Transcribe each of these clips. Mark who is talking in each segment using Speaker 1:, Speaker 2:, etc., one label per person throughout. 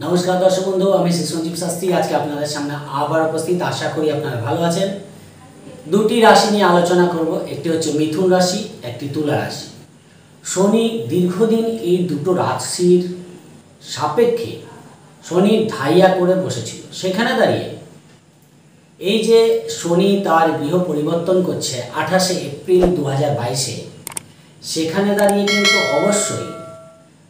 Speaker 1: নমস্কার দর্শক বন্ধু, আমি শ্রী সঞ্জীব শাস্ত্রী। আজকে আপনাদের সামনে আবার উপস্থিত। আশা করি আপনারা ভালো আছেন। দুটি রাশি নিয়ে আলোচনা করব। একটি হচ্ছে মিথুন রাশি, একটি তুলা রাশি। শনি দীর্ঘদিন এই দুটো রাশির সাপেক্ষে শনি ধাইয়া করে বসেছিল। সেখানে দাঁড়িয়ে এই যে শনি তার গৃহ পরিবর্তন করছে আঠাশে এপ্রিল দু সেখানে দাঁড়িয়ে কিন্তু অবশ্যই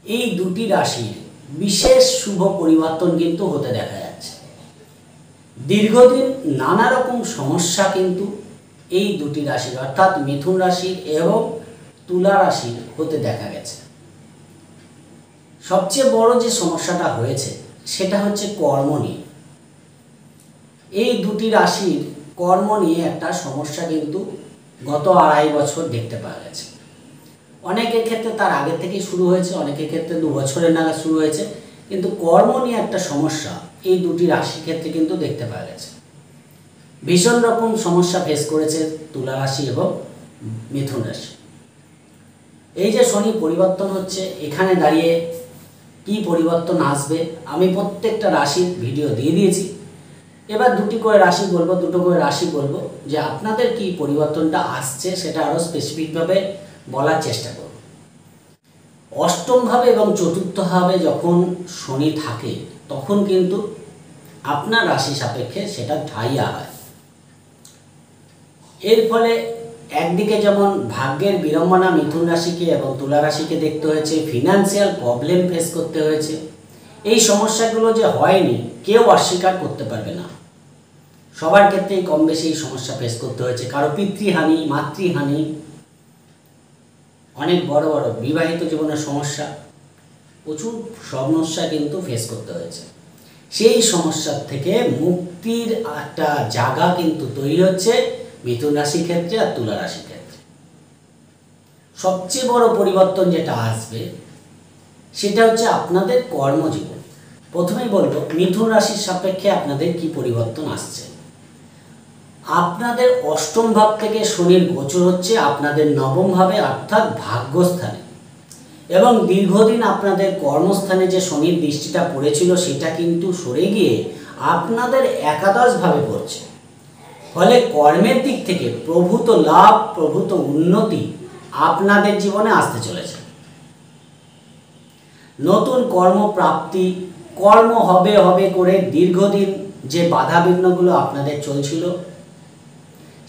Speaker 1: এই দুটি রাশির বিশেষ শুভ পরিবর্তন কিন্তু হতে দেখা যাচ্ছে। দীর্ঘদিন নানা রকম সমস্যা কিন্তু এই দুটি রাশির, অর্থাৎ মিথুন রাশির এবং তুলা রাশির হতে দেখা গেছে। সবচেয়ে বড় যে সমস্যাটা হয়েছে, সেটা হচ্ছে কর্ম নিয়ে। এই দুটি রাশির কর্ম নিয়ে একটা সমস্যা কিন্তু গত আড়াই বছর দেখতে পাওয়া গেছে। অনেকের ক্ষেত্রে তার আগে থেকেই শুরু হয়েছে, অনেকের ক্ষেত্রে দু বছরের নাগাদ শুরু হয়েছে। কিন্তু কর্ম নিয়ে একটা সমস্যা, এই দুটি রাশির ক্ষেত্রে কিন্তু দেখতে পাওয়া গেছে। ভীষণ রকম সমস্যা ফেস করেছে তুলা রাশি এবং মিথুন রাশি। এই যে শনি পরিবর্তন হচ্ছে, এখানে দাঁড়িয়ে কি পরিবর্তন আসবে, আমি প্রত্যেকটা রাশির ভিডিও দিয়ে দিয়েছি। এবার দুটি করে রাশি বলব, দুটো করে রাশি বলব যে আপনাদের কি পরিবর্তনটা আসছে সেটা আরও স্পেসিফিকভাবে বলার চেষ্টা করব। অষ্টমভাবে এবং চতুর্থভাবে যখন শনি থাকে, তখন কিন্তু আপনার রাশি সাপেক্ষে সেটা ঢাইয়া হয়। এর ফলে একদিকে যেমন ভাগ্যের বিড়ম্বনা মিথুন রাশিকে এবং তুলা রাশিকে দেখতে হয়েছে ফিনান্সিয়াল প্রবলেম ফেস করতে হয়েছে। এই সমস্যাগুলো যে হয়নি, কেউ অস্বীকার করতে পারবে না। সবার ক্ষেত্রেই কম বেশি এই সমস্যা ফেস করতে হয়েছে। কারও পিতৃহানি, মাতৃহানি অনেক বড় বড় বিবাহিত জীবনের সমস্যা, প্রচুর সমস্যা কিন্তু ফেস করতে হয়েছে। সেই সমস্যার থেকে মুক্তির একটা জায়গা কিন্তু তৈরি হচ্ছে মিথুন রাশির ক্ষেত্রে আর তুলা রাশির ক্ষেত্রে। সবচেয়ে বড় পরিবর্তন যেটা আসবে, সেটা হচ্ছে আপনাদের কর্মজীবন। প্রথমেই বলব, মিথুন রাশির সাপেক্ষে আপনাদের কি পরিবর্তন আসছে? আপনাদের অষ্টম ভাব থেকে শনির গোচর হচ্ছে আপনাদের নবম ভাবে, অর্থাৎ ভাগ্যস্থানে। এবং দীর্ঘদিন আপনাদের কর্মস্থানে যে শনির দৃষ্টিটা পড়েছিল, সেটা কিন্তু সরে গিয়ে আপনাদের একাদশভাবে পড়ছে। ফলে কর্মের দিক থেকে প্রভূত লাভ, প্রভূত উন্নতি আপনাদের জীবনে আসতে চলেছে। নতুন কর্মপ্রাপ্তি, কর্ম হবে হবে করে দীর্ঘদিন যে বাধা বিঘ্নগুলো আপনাদের চলছিল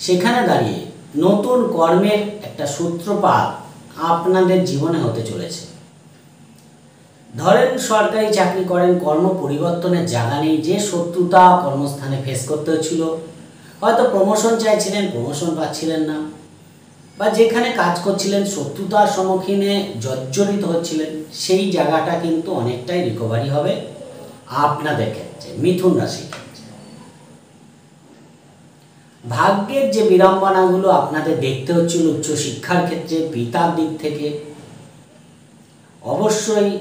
Speaker 1: সেখানে দাঁড়িয়ে নতুন কর্মের একটা সূত্রপাত আপনাদের জীবনে হতে চলেছে। ধরেন সরকারি চাকরি করেন, কর্ম পরিবর্তনের জায়গা নেই, যে শত্রুতা কর্মস্থানে ফেস করতে হচ্ছিল। হয়তো প্রমোশন চাইছিলেন প্রমোশন পাচ্ছিলেন না। বা যেখানে কাজ করছিলেন, শত্রুতার সম্মুখীনে জর্জরিত হচ্ছিলেন, সেই জায়গাটা কিন্তু অনেকটাই রিকভারি হবে আপনাদের ক্ষেত্রে, মিথুন ক্ষেত্রে। ভাগ্যের যে বিড়ম্বনাগুলো আপনাদের দেখতে হচ্ছিল উচ্চশিক্ষার ক্ষেত্রে পিতার দিক থেকে, অবশ্যই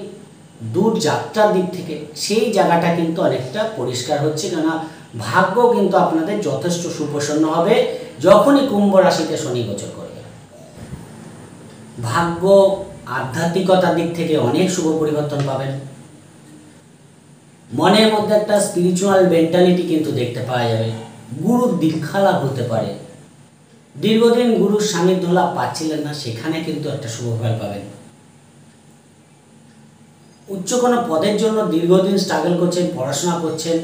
Speaker 1: দূর যাত্রার দিক থেকে, সেই জায়গাটা কিন্তু অনেকটা পরিষ্কার হচ্ছে কেননা ভাগ্য কিন্তু আপনাদের যথেষ্ট সুপ্রসন্ন হবে যখনই কুম্ভ রাশিতে শনি গোচর করবে। ভাগ্য আধ্যাত্মিকতার দিক থেকে অনেক শুভ পরিবর্তন পাবেন। মনের মধ্যে একটা স্পিরিচুয়াল মেন্টালিটি কিন্তু দেখতে পাওয়া যাবে। গুরুর দীক্ষা লাভ হতে পারে। দীর্ঘদিন গুরুর সান্নিধ্য লাভ পাচ্ছিলেন না, সেখানে কিন্তু একটা শুভ ফল পাবেন। উচ্চ কোনো পদের জন্য দীর্ঘদিন স্ট্রাগল করছেন, পড়াশোনা করছেন,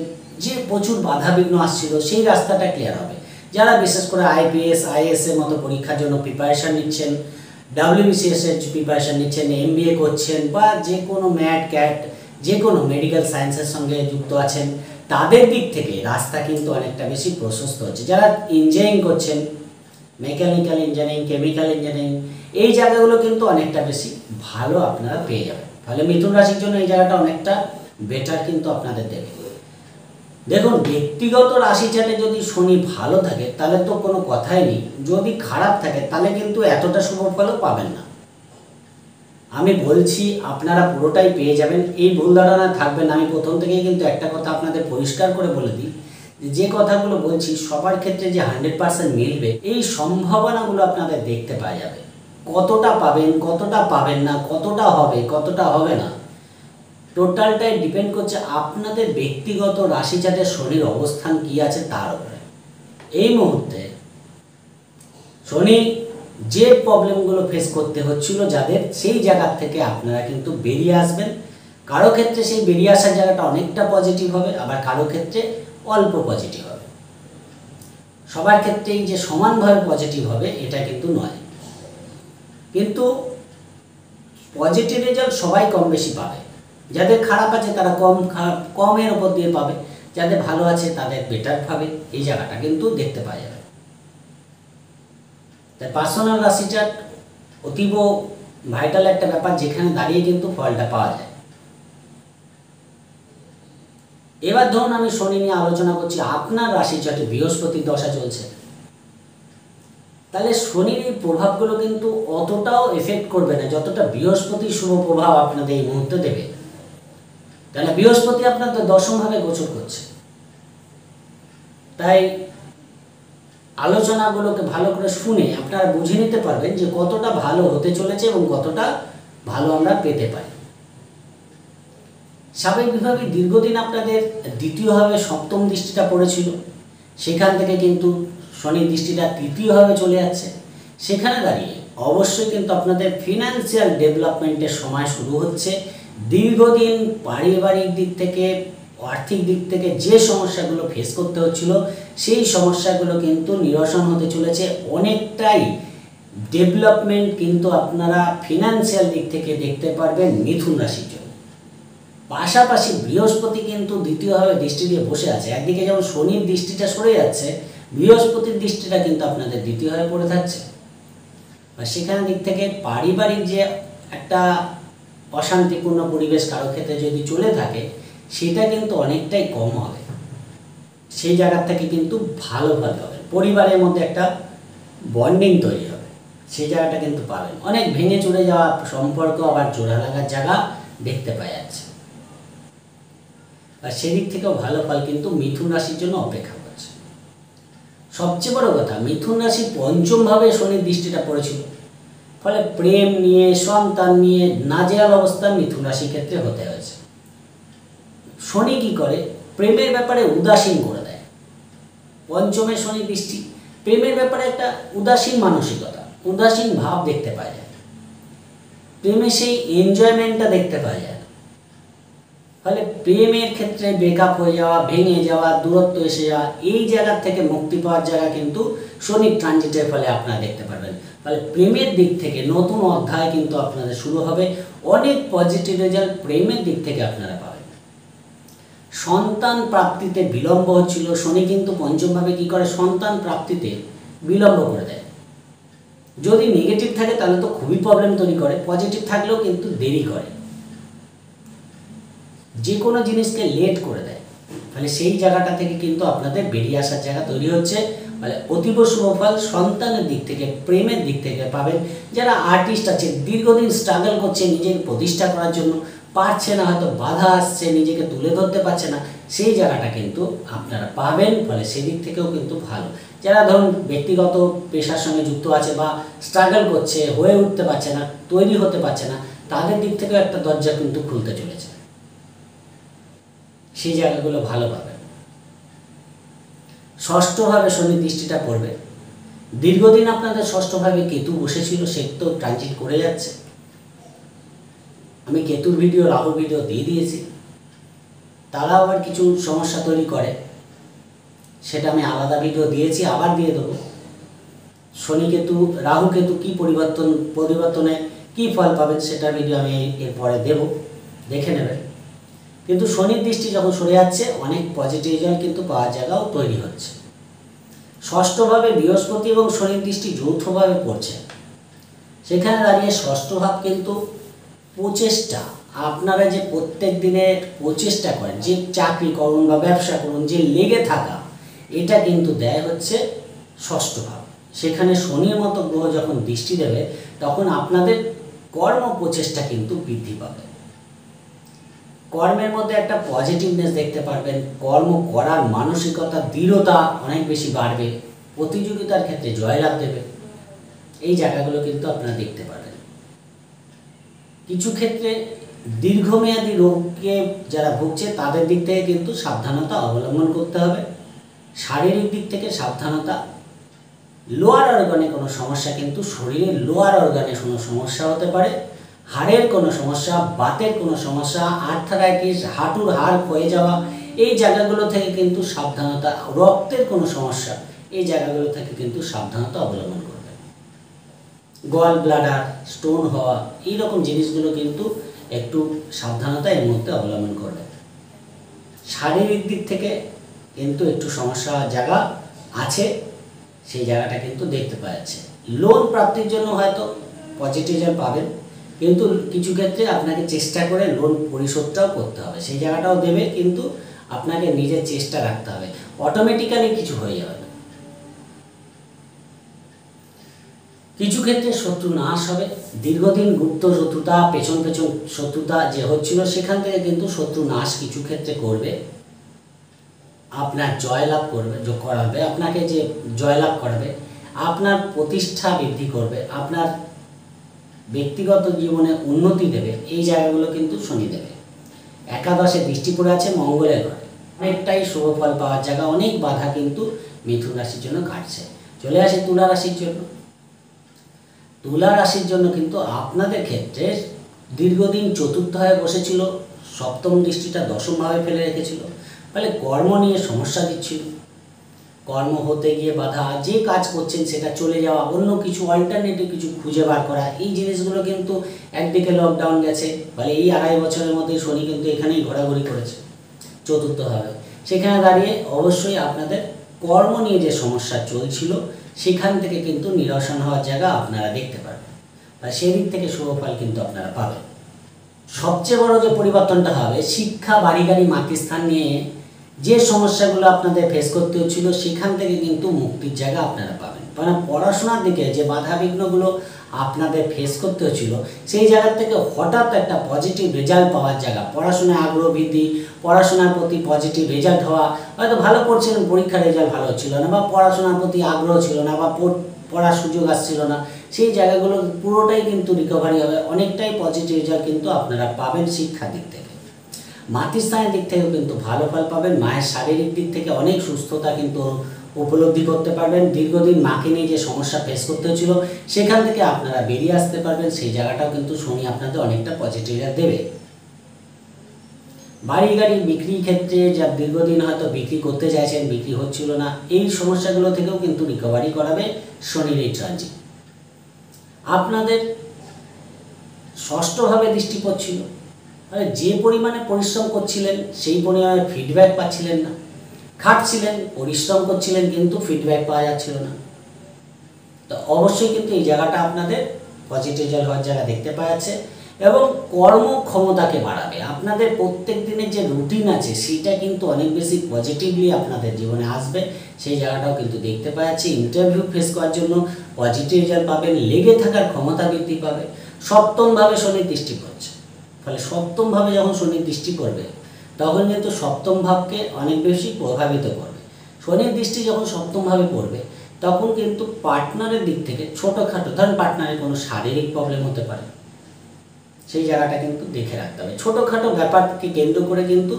Speaker 1: যে প্রচুর বাধা বিঘ্ন আসছিল, সেই রাস্তাটা ক্লিয়ার হবে। যারা বিশেষ করে আইপিএস আইএস এর মতো পরীক্ষার জন্য প্রিপারেশান নিচ্ছেন ডাব্লিউবিসিএস এর প্রিপারেশান নিচ্ছেন এমবিএ করছেন, বা যে কোনো ম্যাট, ক্যাট, যে কোনো মেডিকেল সায়েন্সের সঙ্গে যুক্ত আছেন তাদের দিক থেকে রাস্তা কিন্তু অনেকটা বেশি প্রশস্ত হচ্ছে। যারা ইঞ্জিনিয়ারিং করছেন মেকানিক্যাল ইঞ্জিনিয়ারিং কেমিক্যাল ইঞ্জিনিয়ারিং এই জায়গাগুলো কিন্তু অনেকটা বেশি ভালো আপনারা পেয়ে যাবেন। ফলে মিথুন রাশির জন্য এই জায়গাটা অনেকটা বেটার কিন্তু আপনাদের দেবে। দেখুন, ব্যক্তিগত রাশি চাটে যদি শনি ভালো থাকে, তাহলে তো কোনো কথাই নেই। যদি খারাপ থাকে, তাহলে কিন্তু এতটা শুভ ফলও পাবেন না। আমি বলছি আপনারা পুরোটাই পেয়ে যাবেন। এই ভুল ধারণা থাকবেন আমি প্রথম থেকেই কিন্তু একটা কথা আপনাদের পরিষ্কার করে বলে দিই। যে কথাগুলো বলছি, সবার ক্ষেত্রে যে হান্ড্রেড পার্সেন্ট মিলবে, এই সম্ভাবনাগুলো আপনাদের দেখতে পাওয়া যাবে। কতটা পাবেন কতটা পাবেন না, কতটা হবে কতটা হবে না। টোটালটাই ডিপেন্ড করছে আপনাদের ব্যক্তিগত রাশি চার্টের শনির অবস্থান কি আছে তার উপরে। এই মুহূর্তে শনি যে প্রবলেমগুলো ফেস করতে হচ্ছিল যাদের, সেই জায়গার থেকে আপনারা কিন্তু বেরিয়ে আসবেন। কারও ক্ষেত্রে সেই বেরিয়ে আসার জায়গাটা অনেকটা পজিটিভ হবে, আবার কারও ক্ষেত্রে অল্প পজিটিভ হবে। সবার ক্ষেত্রেই যে সমানভাবে পজিটিভ হবে, এটা কিন্তু নয়। কিন্তু পজিটিভ রেজাল্ট সবাই কম বেশি পাবে। যাদের খারাপ আছে তারা কম খারাপ কমের ওপর দিয়ে পাবে। যাদের ভালো আছে তাদের বেটার পাবে। এই জায়গাটা কিন্তু দেখতে পাওয়া যাবে। তাই পার্সোনাল রাশি চার্ট অতীব ভাইটাল একটা ব্যাপার যেখানে দাঁড়িয়ে কিন্তু ফলটা পাওয়া যায়। এবার ধরুন আমি শনি নিয়ে আলোচনা করছি, আপনার রাশি চার্টে বৃহস্পতির দশা চলছে। তাহলে শনির এই প্রভাবগুলো কিন্তু অতটাও এফেক্ট করবে না, যতটা বৃহস্পতির শুভ প্রভাব আপনাদের এই মুহূর্তে দেবে। তাহলে বৃহস্পতি আপনাদের দশমভাবে গোচর করছে। তাই আলোচনাগুলোকে ভালো করে শুনে আপনারা বুঝে নিতে পারবেন যে কতটা ভালো হতে চলেছে এবং কতটা ভালো আমরা পেতে পারি। সাবেক স্বাভাবিকভাবে দীর্ঘদিন আপনাদের দ্বিতীয়ভাবে সপ্তম দৃষ্টিটা পড়েছিল। সেখান থেকে কিন্তু শনির দৃষ্টিটা তৃতীয়ভাবে চলে যাচ্ছে। সেখানে দাঁড়িয়ে অবশ্যই কিন্তু আপনাদের ফিনান্সিয়াল ডেভেলপমেন্টের সময় শুরু হচ্ছে। দীর্ঘদিন পারিবারিক দিক থেকে আর্থিক দিক থেকে যে সমস্যাগুলো ফেস করতে হচ্ছিল, সেই সমস্যাগুলো কিন্তু নিরসন হতে চলেছে। অনেকটাই ডেভেলপমেন্ট কিন্তু আপনারা ফিনান্সিয়াল দিক থেকে দেখতে পারবেন মিথুন রাশির জন্য। পাশাপাশি বৃহস্পতি কিন্তু দ্বিতীয়ভাবে দৃষ্টি দিয়ে বসে আছে। একদিকে যেমন শনির দৃষ্টিটা সরে যাচ্ছে, বৃহস্পতির দৃষ্টিটা কিন্তু আপনাদের দ্বিতীয়ভাবে পড়ে থাকছে। বা সেখানে দিক থেকে পারিবারিক যে একটা অশান্তিপূর্ণ পরিবেশ কারও ক্ষেত্রে যদি চলে থাকে সেটা কিন্তু অনেকটাই কম হবে। সেই জায়গার থেকে কিন্তু ভালো ভালো হবে। পরিবারের মধ্যে একটা বন্ডিং তৈরি হবে। সেই জায়গাটা কিন্তু পাবেন। অনেক ভেঙে চলে যাওয়া সম্পর্ক আবার জোড়া লাগার জায়গা দেখতে পাওয়া যাচ্ছে। আর সেদিক থেকেও ভালো ফল কিন্তু মিথুন রাশির জন্য অপেক্ষা করছে। সবচেয়ে বড় কথা, মিথুন রাশির পঞ্চমভাবে শনির দৃষ্টিটা পড়েছিল। ফলে প্রেম নিয়ে, সন্তান নিয়ে নাজেয়াল অবস্থা মিথুন রাশির ক্ষেত্রে হতে হয়েছে। শনি কি করে? প্রেমের ব্যাপারে উদাসীন করে দেয়। পঞ্চমে শনি দৃষ্টি প্রেমের ব্যাপারে একটা উদাসীন মানসিকতা, উদাসীন ভাব দেখতে পাওয়া যায়। প্রেমে সেই এনজয়মেন্টটা দেখতে পাওয়া যায়। ফলে প্রেমের ক্ষেত্রে ব্রেকআপ হয়ে যাওয়া, ভেঙে যাওয়া, দূরত্ব এসে যাওয়া, এই জায়গার থেকে মুক্তি পাওয়ার জায়গা কিন্তু শনি ট্রানজিটের ফলে আপনারা দেখতে পারবেন। ফলে প্রেমের দিক থেকে নতুন অধ্যায় কিন্তু আপনাদের শুরু হবে। অনেক পজিটিভ রেজাল্ট প্রেমের দিক থেকে আপনারা সন্তান প্রাপ্তিতে বিলম্ব হচ্ছিল, শনি কিন্তু পঞ্চমভাবে কি করে? সন্তান প্রাপ্তিতে বিলম্ব করে দেয়। যদি নেগেটিভ থাকে, তাহলে তো খুবই প্রবলেম তৈরি করে। পজিটিভ থাকলেও কিন্তু দেরি করে। যে কোনো জিনিসকে লেট করে দেয়। ফলে সেই জায়গাটা থেকে কিন্তু আপনাদের বেরিয়ে আসার জায়গা তৈরি হচ্ছে। মানে অতীব শুভফল সন্তানের দিক থেকে, প্রেমের দিক থেকে পাবেন। যারা আর্টিস্ট আছে, দীর্ঘদিন স্ট্রাগল করছে নিজের প্রতিষ্ঠা করার জন্য পারছে না, হয়তো বাধা আসছে, নিজেকে তুলে ধরতে পারছে না, সেই জায়গাটা কিন্তু আপনারা পাবেন, ফলে সেদিক থেকেও কিন্তু ভালো। যারা ধরুন ব্যক্তিগত পেশার সঙ্গে যুক্ত আছে বা স্ট্রাগল করছে, হয়ে উঠতে পারছে না, তৈরি হতে পারছে না, তাদের দিক থেকেও একটা দরজা কিন্তু খুলতে চলেছে। সেই জায়গাগুলো ভালো পাবেন। ষষ্ঠভাবে শনি দৃষ্টিটা পড়বে। দীর্ঘদিন আপনাদের ষষ্ঠভাবে কেতু বসেছিল, সে তো ট্রানজিট করে যাচ্ছে। আমি কেতুর ভিডিও রাহুর ভিডিও দিয়ে দিয়েছি। তারা আবার কিছু সমস্যা তৈরি করে। সেটা আমি আলাদা ভিডিও দিয়েছি, আবার দিয়ে দেবো। শনি কেতু, রাহু কেতু কী পরিবর্তন, পরিবর্তনে কী ফল পাবেন সেটা ভিডিও আমি এরপরে দেব। দেখে নেবেন কিন্তু শনির দৃষ্টি যখন সরে যাচ্ছে, অনেক পজিটিভ রেজাল্ট কিন্তু পাওয়ার জায়গাও তৈরি হচ্ছে। ষষ্ঠভাবে বৃহস্পতি এবং শনির দৃষ্টি যৌথভাবে পড়ছে। সেখানে দাঁড়িয়ে ষষ্ঠ ভাব কিন্তু প্রচেষ্টা, আপনারা যে প্রত্যেক দিনের প্রচেষ্টা করেন, যে চাকরি করুন বা ব্যবসা করুন, যে লেগে থাকা, এটা কিন্তু দেয় হচ্ছে ষষ্ঠ ভাব। সেখানে শনির মতো গ্রহ যখন দৃষ্টি দেবে, তখন আপনাদের কর্ম প্রচেষ্টা কিন্তু বৃদ্ধি পাবে। কর্মের মধ্যে একটা পজিটিভনেস দেখতে পারবেন, কর্ম করার মানসিকতা, দৃঢ়তা অনেক বেশি বাড়বে, প্রতিযোগিতার ক্ষেত্রে জয়লাভ দেবে। এই জায়গাগুলো কিন্তু আপনারা দেখতে পারেন কিছু ক্ষেত্রে দীর্ঘমেয়াদী রোগকে যারা ভুগছে, তাদের দিক থেকে কিন্তু সাবধানতা অবলম্বন করতে হবে। শারীরিক দিক থেকে সাবধানতা। লোয়ার অর্গানে কোনো সমস্যা কিন্তু শরীরের লোয়ার অর্গানে কোনো সমস্যা হতে পারে। হাড়ের কোনো সমস্যা, বাতের কোনো সমস্যা আর্থারাইটিস হাঁটুর হাড় ক্ষয়ে যাওয়া, এই জায়গাগুলো থেকে কিন্তু সাবধানতা, রক্তের কোনো সমস্যা, এই জায়গাগুলো থেকে কিন্তু সাবধানতা অবলম্বন করবে গল ব্লাডার স্টোন হওয়া এই রকম জিনিসগুলো কিন্তু একটু সাবধানতা এর মধ্যে অবলম্বন করবে। শারীরিক দিক থেকে কিন্তু একটু সমস্যা জায়গা আছে, সেই জায়গাটা কিন্তু দেখতে পাওয়া যাচ্ছে। লোন প্রাপ্তির জন্য হয়তো পজিটিভ পাবেন, কিন্তু কিছু ক্ষেত্রে আপনাকে চেষ্টা করে লোন পরিশোধটাও করতে হবে। সেই জায়গাটাও দেবে, কিন্তু আপনাকে নিজের চেষ্টা রাখতে হবে। অটোমেটিক্যালি কিছু হয়ে যাবে না কিছু ক্ষেত্রে শত্রু নাশ হবে। দীর্ঘদিন গুপ্ত শত্রুতা, পেছন পেছন শত্রুতা যে হচ্ছিল, সেখান থেকে কিন্তু শত্রু নাশ কিছু ক্ষেত্রে করবে। আপনার জয়লাভ করবে করাবে আপনাকে যে জয়লাভ করবে, আপনার প্রতিষ্ঠা বৃদ্ধি করবে, আপনার ব্যক্তিগত জীবনে উন্নতি দেবে, এই জায়গাগুলো কিন্তু শনি দেবে। একাদশে দৃষ্টি পড়ে আছে, মঙ্গলের ঘরে। অনেকটাই শুভ ফল পাওয়ার জায়গা, অনেক বাধা কিন্তু মিথুন রাশির জন্য কাটছে চলে আসে তুলা রাশির জন্য। তুলা রাশির জন্য কিন্তু আপনাদের ক্ষেত্রে দীর্ঘদিন চতুর্থ হয়ে বসেছিল, সপ্তম দৃষ্টিটা দশমভাবে ফেলে রেখেছিল। ফলে কর্ম নিয়ে সমস্যা দিচ্ছিল। কর্ম হতে গিয়ে বাধা, যে কাজ করছেন সেটা চলে যাওয়া, অন্য কিছু অল্টারনেটিভ কিছু খুঁজে বার করা, এই জিনিসগুলো কিন্তু একদিকে লকডাউন গেছে। ফলে এই আড়াই বছরের মধ্যে শনি কিন্তু এখানেই ঘোরাঘুরি করেছে, চতুর্থভাবে। সেখানে দাঁড়িয়ে অবশ্যই আপনাদের কর্ম নিয়ে যে সমস্যা চলছিল সেখান থেকে কিন্তু নিরসন হওয়ার জায়গা আপনারা দেখতে পাবেন। বা সেদিক থেকে শুভ ফল কিন্তু আপনারা পাবেন। সবচেয়ে বড় যে পরিবর্তনটা হবে, শিক্ষা বাড়ি গাড়ি মাতৃস্থান নিয়ে যে সমস্যাগুলো আপনাদের ফেস করতে হচ্ছিল, সেখান থেকে কিন্তু মুক্তির জায়গা আপনারা পাবেন। মানে পড়াশোনার দিকে যে বাধা বিঘ্নগুলো আপনাদের ফেস করতে হচ্ছিল, সেই জায়গার থেকে হঠাৎ একটা পজিটিভ রেজাল্ট পাওয়ার জায়গা। পড়াশোনায় আগ্রহ বৃদ্ধি, পড়াশোনার প্রতি পজিটিভ রেজাল্ট হওয়া, হয়তো ভালো পড়ছিলেন পরীক্ষার রেজাল্ট ভালো হচ্ছিল না বা পড়াশোনার প্রতি আগ্রহ ছিল না বা পড়- পড়ার সুযোগ আসছিল না, সেই জায়গাগুলো পুরোটাই কিন্তু রিকভারি হবে। অনেকটাই পজিটিভ রেজাল্ট কিন্তু আপনারা পাবেন শিক্ষার দিক থেকে। মাতৃস্থানের দিক থেকেও কিন্তু ভালো ফল পাবেন, মায়ের শারীরিক দিক থেকে অনেক সুস্থতা কিন্তু উপলব্ধি করতে পারবেন। দীর্ঘদিন মাকে নিয়ে যে সমস্যা ফেস করতে হচ্ছিল সেখান থেকে আপনারা বেরিয়ে আসতে পারবেন। সেই জায়গাটাও কিন্তু শনি আপনাদের অনেকটা পজিটিভ দেবে। বাড়ি গাড়ি বিক্রির ক্ষেত্রে যা দীর্ঘদিন হয়তো বিক্রি করতে চাইছেন, বিক্রি হচ্ছিল না, এই সমস্যাগুলো থেকেও কিন্তু রিকভারি করাবে শনির এই ট্রানজিট আপনাদের ষষ্ঠভাবে দৃষ্টি পড়ছিল যে পরিমাণে পরিশ্রম করছিলেন, সেই পরিমাণে ফিডব্যাক পাচ্ছিলেন না। খাটছিলেন পরিশ্রম করছিলেন, কিন্তু ফিডব্যাক পাওয়া যাচ্ছিল না। তো অবশ্যই কিন্তু এই জায়গাটা আপনাদের পজিটিভ রেজাল্ট হওয়ার জায়গা দেখতে পাওয়া যাচ্ছে এবং কর্মক্ষমতাকে বাড়াবে। আপনাদের প্রত্যেক দিনের যে রুটিন আছে, সেটা কিন্তু অনেক বেশি পজিটিভলি আপনাদের জীবনে আসবে। সেই জায়গাটাও কিন্তু দেখতে পাওয়া যাচ্ছে। ইন্টারভিউ ফেস করার জন্য পজিটিভ রেজাল্ট পাবেন, লেগে থাকার ক্ষমতা বৃদ্ধি পাবে। সপ্তমভাবে শনির দৃষ্টি পড়ছে। ফলে সপ্তমভাবে যখন শনির দৃষ্টি পড়বে তখন কিন্তু সপ্তম ভাবকে অনেক বেশি প্রভাবিত করবে। শনির দৃষ্টি যখন সপ্তমভাবে পড়বে, তখন কিন্তু পার্টনারের দিক থেকে ছোটোখাটো, ধরেন পার্টনারের কোনো শারীরিক প্রবলেম হতে পারে, সেই জায়গাটা কিন্তু দেখে রাখতে হবে। ছোটোখাটো ব্যাপারকে কেন্দ্র করে কিন্তু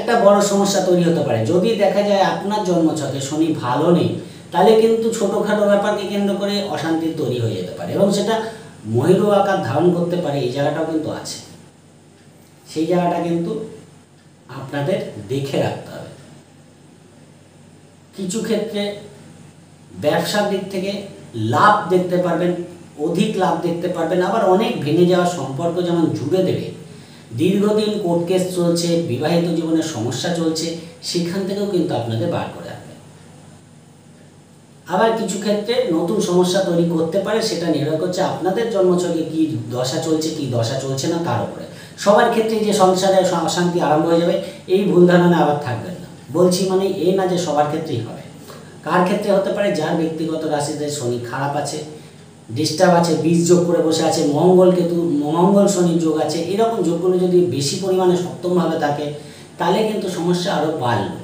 Speaker 1: একটা বড় সমস্যা তৈরি হতে পারে। যদি দেখা যায় আপনার জন্মছকে শনি ভালো নেই, তাহলে কিন্তু ছোটোখাটো ব্যাপারকে কেন্দ্র করে অশান্তি তৈরি হয়ে যেতে পারে এবং সেটা ময়ূর আকার ধারণ করতে পারে, এই জায়গাটাও কিন্তু আছে। সেই জায়গাটা কিন্তু আপনাদের দেখে রাখতে হবে। কিছু ক্ষেত্রে ব্যবসার দিক থেকে লাভ দেখতে পারবেন, অধিক লাভ দেখতে পারবেন, আবার অনেক ভেঙে যাওয়া সম্পর্ক যেমন জুড়ে দেবে। দীর্ঘদিন কোর্ট কেস চলছে, বিবাহিত জীবনের সমস্যা চলছে, সেখান থেকেও কিন্তু আপনাদের বার আবার কিছু ক্ষেত্রে নতুন সমস্যা তৈরি করতে পারে, সেটা নির্ভর করছে আপনাদের জন্মছকে কি দশা চলছে, কি দশা চলছে না তার উপরে। সবার ক্ষেত্রে যে সংসারে অশান্তি আরম্ভ হয়ে যাবে, এই ভুল ধারণা আবার থাকবেন না। বলছি মানে এই না যে সবার ক্ষেত্রেই হবে। কার ক্ষেত্রে হতে পারে? যার ব্যক্তিগত রাশিতে শনি খারাপ আছে, ডিস্টার্ব আছে বীজ যোগ করে বসে আছে, মঙ্গল কেতু, মঙ্গল শনির যোগ আছে, এরকম যোগগুলো যদি বেশি পরিমাণে সপ্তমভাবে থাকে, তাহলে কিন্তু সমস্যা আরও বাড়বে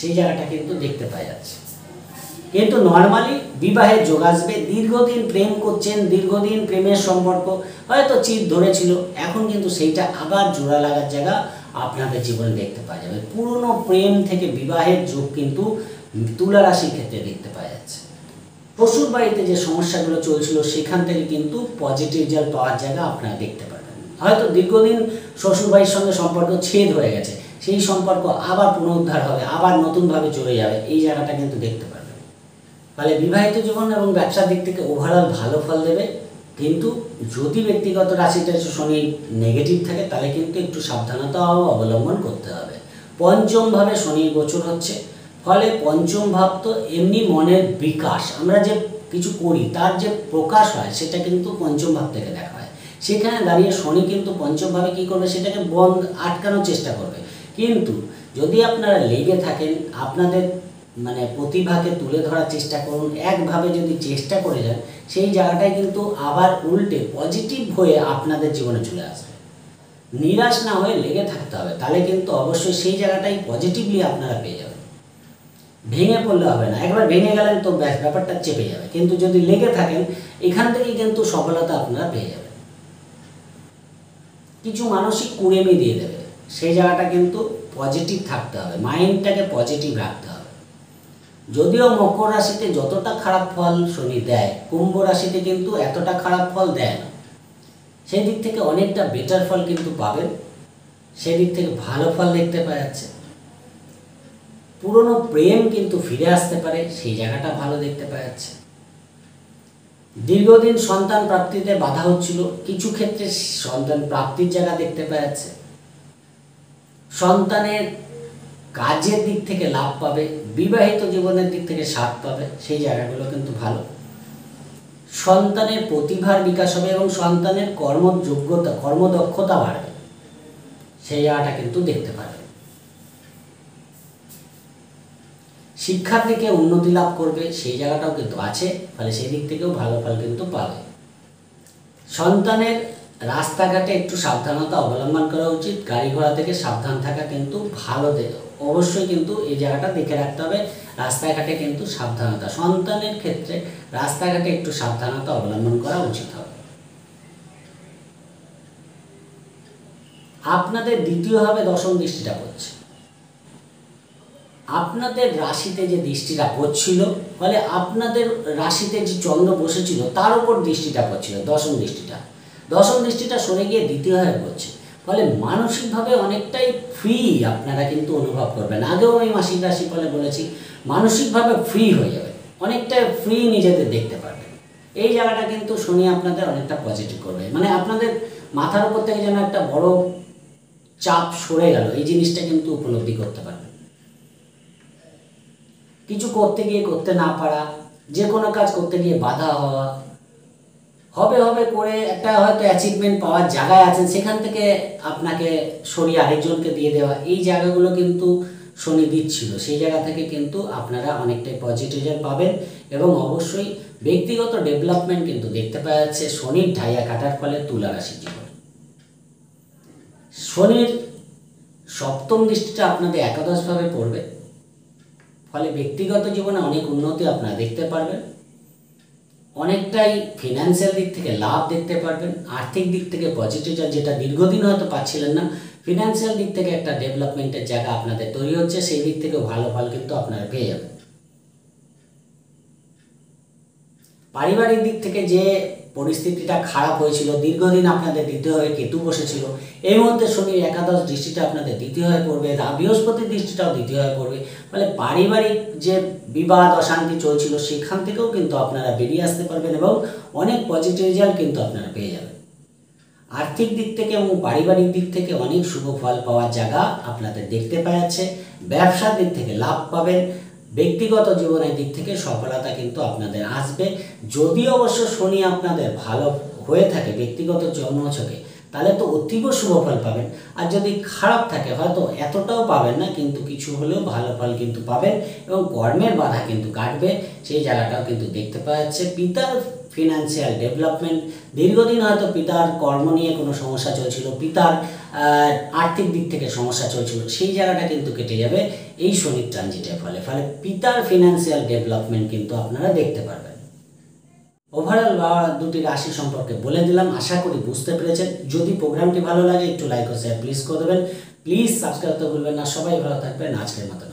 Speaker 1: সেই জায়গাটা কিন্তু দেখতে পাওয়া যাচ্ছে। কিন্তু নর্মালি বিবাহের যোগ আসবে, দীর্ঘদিন প্রেম করছেন, দীর্ঘদিন প্রেমের সম্পর্ক, হয়তো চিত ধরেছিল, এখন কিন্তু সেইটা আবার জোড়া লাগার জায়গা আপনাদের জীবনে দেখতে পাওয়া যাবে। পুরনো প্রেম থেকে বিবাহের যোগ কিন্তু তুলা রাশির ক্ষেত্রে দেখতে পাওয়া যাচ্ছে। শ্বশুর বাড়িতে যে সমস্যাগুলো চলছিল, সেখান থেকে কিন্তু পজিটিভ রেজাল্ট পাওয়ার জায়গা আপনারা দেখতে পারবেন হয়তো দীর্ঘদিন শ্বশুর বাড়ির সঙ্গে সম্পর্ক ছেদ হয়ে গেছে, সেই সম্পর্ক আবার পুনরুদ্ধার হবে, আবার নতুনভাবে চলে যাবে, এই জায়গাটা কিন্তু দেখতে পারবেন ফলে বিবাহিত জীবন এবং ব্যবসার দিক থেকে ওভারঅল ভালো ফল দেবে। কিন্তু যদি ব্যক্তিগত রাশিটা শনি নেগেটিভ থাকে, তাহলে কিন্তু একটু সাবধানতাও অবলম্বন করতে হবে। পঞ্চমভাবে শনি গোচর হচ্ছে। ফলে পঞ্চম ভাব তো এমনি মনের বিকাশ। আমরা যে কিছু করি, তার যে প্রকাশ হয়, সেটা কিন্তু পঞ্চম ভাব থেকে দেখা হয়। সেখানে দাঁড়িয়ে শনি কিন্তু পঞ্চম ভাবে কী করবে, সেটাকে বন্ধ আটকানোর চেষ্টা করবে। কিন্তু যদি আপনারা লেগে থাকেন, আপনাদের মানে প্রতিভাকে তুলে ধরার চেষ্টা করুন। একভাবে যদি চেষ্টা করে যান, সেই জায়গাটায় কিন্তু আবার উল্টে পজিটিভ হয়ে আপনাদের জীবনে চলে আসবে। নিরাশ না হয়ে লেগে থাকতে হবে, তাহলে কিন্তু অবশ্যই সেই জায়গাটাই পজিটিভলি আপনারা পেয়ে যাবেন। ভেঙে পড়লে হবে না, একবার ভেঙে গেলেন তো ব্যাস, ব্যাপারটা চেপে যাবে। কিন্তু যদি লেগে থাকেন, এখান থেকেই কিন্তু সফলতা আপনারা পেয়ে যাবেন। কিছু মানসিক কুড়েমি দিয়ে দেবে, সেই জায়গাটা কিন্তু পজিটিভ থাকতে হবে মাইন্ডটাকে পজিটিভ রাখতে হবে। যদিও মকর রাশিতে যতটা খারাপ ফল শনি দেয়, কুম্ভ রাশিতে কিন্তু এতটা খারাপ ফল দেয় না। সেই দিক থেকে অনেকটা বেটার ফল কিন্তু পাবেন। সেদিক থেকে ভালো ফল দেখতে পাওয়া যাচ্ছে। পুরনো প্রেম কিন্তু ফিরে আসতে পারে, সেই জায়গাটা ভালো দেখতে পাওয়া যাচ্ছে। দীর্ঘদিন সন্তান প্রাপ্তিতে বাধা হচ্ছিল, কিছু ক্ষেত্রে সন্তান প্রাপ্তির জায়গা দেখতে পাওয়া যাচ্ছে। সন্তানের কাজের দিক থেকে লাভ পাবে বিবাহিত জীবনের দিক থেকে স্বাদ পাবে, সেই জায়গাগুলো কিন্তু ভালো। সন্তানের প্রতিভার বিকাশ হবে এবং সন্তানের কর্মযোগ্যতা, কর্মদক্ষতা বাড়বে। সেই জায়গাটা কিন্তু দেখতে পাবে শিক্ষার দিকে উন্নতি লাভ করবে, সেই জায়গাটাও কিন্তু আছে, ফলে সেই দিক থেকেও ভালো ফল কিন্তু পাবে। সন্তানের রাস্তাঘাটে একটু সাবধানতা অবলম্বন করা উচিত, গাড়ি ঘোড়া থেকে সাবধান থাকা কিন্তু ভালো অবশ্যই কিন্তু এই জায়গাটা দেখে রাখতে হবে। রাস্তাঘাটে কিন্তু সাবধানতা, সন্তানের ক্ষেত্রে রাস্তাঘাটে একটু সাবধানতা অবলম্বন করা উচিত হবে। আপনাদের দ্বিতীয়ভাবে দশম দৃষ্টিটা পড়ছে। আপনাদের রাশিতে যে দৃষ্টিটা পড়ছিল, ফলে আপনাদের রাশিতে যে চন্দ্র বসেছিল, তার উপর দৃষ্টিটা পড়ছিল, দশম দৃষ্টিটা। দশম দৃষ্টিটা সরে গিয়ে দ্বিতীয় হয়ে পড়ছে। ফলে মানসিকভাবে অনেকটাই ফ্রি আপনারা কিন্তু অনুভব করবেন। আগেও আমি মাসিক রাশি ফলে বলেছি, মানসিকভাবে ফ্রি হয়ে যাবে অনেকটা ফ্রি নিজেদের দেখতে পারবেন। এই জায়গাটা কিন্তু শনি আপনাদের অনেকটা পজিটিভ করবে। মানে আপনাদের মাথার উপর থেকে যেন একটা বড় চাপ সরে গেল, এই জিনিসটা কিন্তু উপলব্ধি করতে পারবেন। কিছু করতে গিয়ে করতে না পারা, যে কোনো কাজ করতে গিয়ে বাধা হওয়া হবে হবে করে একটা হয়তো অ্যাচিভমেন্ট পাওয়ার জায়গায় আছেন, সেখান থেকে আপনাকে শনি আরেকজনকে দিয়ে দেওয়া। এই জায়গাগুলো কিন্তু শনি দিচ্ছিল, সেই জায়গা থেকে কিন্তু আপনারা অনেকটাই পজিটিভ পাবেন এবং অবশ্যই ব্যক্তিগত ডেভেলপমেন্ট কিন্তু দেখতে পাওয়া যাচ্ছে, শনির ঢাইয়া কাটার ফলে তুলা রাশি জীবন। শনির সপ্তম দৃষ্টিটা আপনাদের একাদশভাবে পড়বে, ফলে ব্যক্তিগত জীবনে অনেক উন্নতি আপনারা দেখতে পারবেন। অনেকটাই ফিনান্সিয়াল দিক থেকে লাভ দেখতে পারবেন, আর্থিক দিক থেকে পজিটিভ যেটা দীর্ঘদিন হয়তো পাচ্ছিলেন না ফিনান্সিয়াল দিক থেকে একটা ডেভেলপমেন্টের জায়গা আপনাদের তৈরি হচ্ছে, সেই দিক থেকে ভালো ফল কিন্তু আপনারা পেয়ে যাবেন। পারিবারিক দিক থেকে যে পরিস্থিতিটা খারাপ হয়েছিল, দীর্ঘদিন আপনাদের দ্বিতীয় হয়ে কেতু বসেছিল, এই মুহূর্তে শনির একাদশ দৃষ্টিটা আপনাদের দ্বিতীয় হয়ে পড়বে বৃহস্পতির দৃষ্টিটাও দ্বিতীয় হয়ে পড়বে। ফলে পারিবারিক যে বিবাদ, অশান্তি চলছিল, সেখান থেকেও কিন্তু আপনারা বেরিয়ে আসতে পারবেন এবং অনেক পজিটিভ রেজাল্ট কিন্তু আপনারা পেয়ে যাবেন। আর্থিক দিক থেকে এবং পারিবারিক দিক থেকে অনেক শুভ ফল পাওয়ার জায়গা আপনাদের দেখতে পাওয়া যাচ্ছে। ব্যবসার দিক থেকে লাভ পাবেন। ব্যক্তিগত জীবনের দিক থেকে সফলতা কিন্তু আপনাদের আসবে। যদি অবশ্য শনি আপনাদের ভালো হয়ে থাকে, ব্যক্তিগত জন্মছকে, তাহলে তো অতীব শুভ ফল পাবেন। আর যদি খারাপ থাকে, হয়তো এতটাও পাবেন না, কিন্তু কিছু হলেও ভালো ফল কিন্তু পাবেন এবং কর্মের বাধা কিন্তু কাটবে। সেই জায়গাটাও কিন্তু দেখতে পাওয়া যাচ্ছে। পিতার ফিনান্সিয়াল ডেভেলপমেন্ট দীর্ঘদিন হয়তো পিতার কর্ম নিয়ে কোনো সমস্যা চলছিল, পিতার আর্থিক দিক থেকে সমস্যা চলছিল, সেই জায়গাটা কিন্তু কেটে যাবে এই শনির ট্রানজিটের ফলে। ফলে পিতার ফিনান্সিয়াল ডেভেলপমেন্ট কিন্তু আপনারা দেখতে পারবেন। ওভারঅল বা দুটি রাশি সম্পর্কে বলে দিলাম, আশা করি বুঝতে পেরেছেন। যদি প্রোগ্রামটি ভালো লাগে, একটু লাইক ও শেয়ার প্লিজ করে দেবেন। প্লিজ সাবস্ক্রাইব করতে ভুলবেন না। সবাই ভালো থাকবেন। আজকের মতন